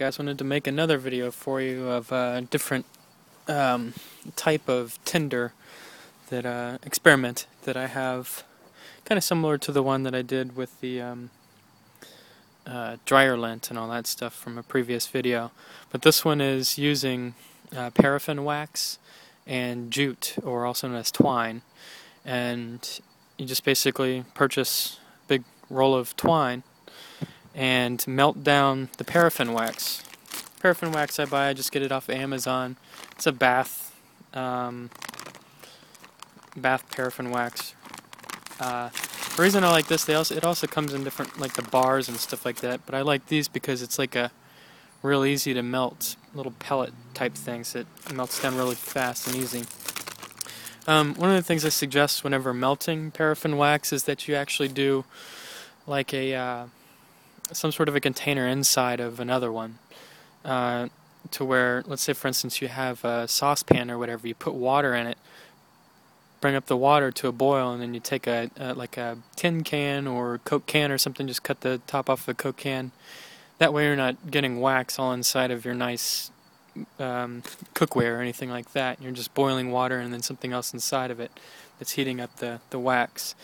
guys wanted to make another video for you of a different um, type of tinder that uh, experiment that I have kind of similar to the one that I did with the um, uh, dryer lint and all that stuff from a previous video. But this one is using uh, paraffin wax and jute or also known as twine. And you just basically purchase a big roll of twine and melt down the paraffin wax. Paraffin wax I buy, I just get it off of Amazon. It's a bath, um, bath paraffin wax. Uh, the reason I like this, they also it also comes in different like the bars and stuff like that. But I like these because it's like a real easy to melt little pellet type things. that melts down really fast and easy. Um, one of the things I suggest whenever melting paraffin wax is that you actually do like a uh, some sort of a container inside of another one. Uh, to where, let's say, for instance, you have a saucepan or whatever, you put water in it, bring up the water to a boil, and then you take a, a like a tin can or Coke can or something, just cut the top off the Coke can. That way, you're not getting wax all inside of your nice um, cookware or anything like that. You're just boiling water and then something else inside of it that's heating up the the wax.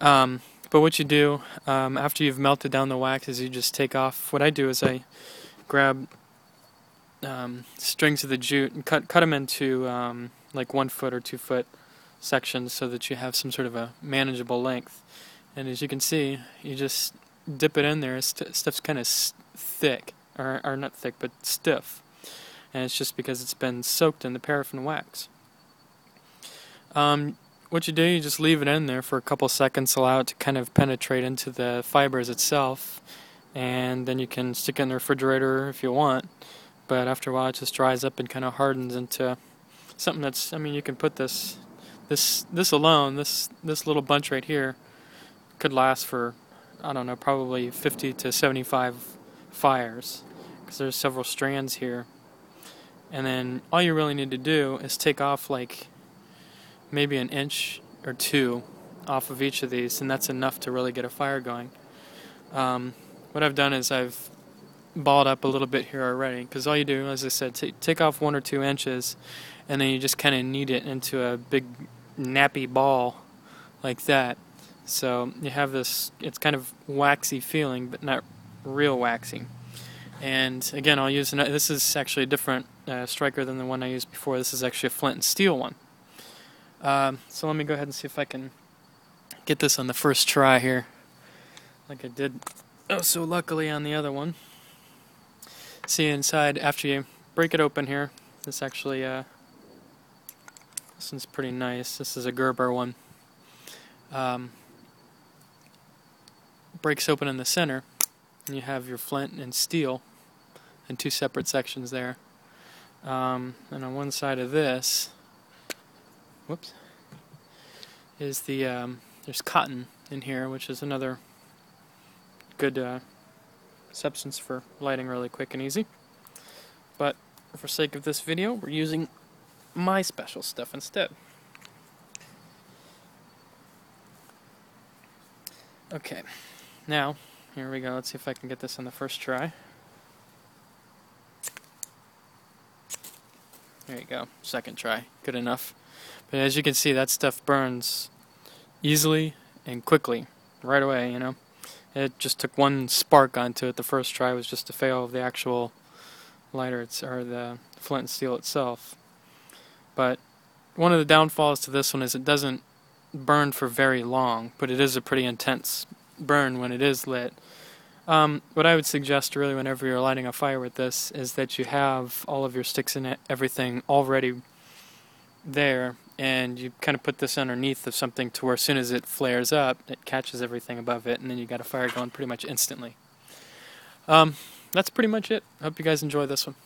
Um, but what you do um, after you've melted down the wax is you just take off. What I do is I grab um, strings of the jute and cut cut them into um, like one foot or two foot sections so that you have some sort of a manageable length. And as you can see, you just dip it in there. St- stuff's kind of thick, or, or not thick, but stiff. And it's just because it's been soaked in the paraffin wax. Um, what you do, you just leave it in there for a couple seconds, allow it to kind of penetrate into the fibers itself, and then you can stick it in the refrigerator if you want. But after a while, it just dries up and kind of hardens into something that's. I mean, you can put this, this, this alone, this this little bunch right here, could last for, I don't know, probably 50 to 75 fires, because there's several strands here. And then all you really need to do is take off like maybe an inch or two off of each of these, and that's enough to really get a fire going. Um, what I've done is I've balled up a little bit here already, because all you do, as I said, t- take off one or two inches, and then you just kind of knead it into a big nappy ball like that. So you have this, it's kind of waxy feeling, but not real waxy. And again, I'll use, another, this is actually a different uh, striker than the one I used before. This is actually a flint and steel one. Um, so let me go ahead and see if I can get this on the first try here, like I did oh so luckily on the other one. See inside after you break it open here. This actually uh, this one's pretty nice. This is a Gerber one. Um, breaks open in the center, and you have your flint and steel in two separate sections there. Um, and on one side of this whoops, is the um, there's cotton in here, which is another good uh, substance for lighting really quick and easy. But for sake of this video, we're using my special stuff instead. Okay, now here we go. Let's see if I can get this on the first try. There you go, second try, good enough. But as you can see, that stuff burns easily and quickly, right away, you know. It just took one spark onto it. The first try was just a fail of the actual lighter, or the flint and steel itself. But one of the downfalls to this one is it doesn't burn for very long, but it is a pretty intense burn when it is lit. Um, what I would suggest really whenever you're lighting a fire with this is that you have all of your sticks and everything already there and you kind of put this underneath of something to where as soon as it flares up, it catches everything above it, and then you got a fire going pretty much instantly. Um, that's pretty much it. Hope you guys enjoy this one.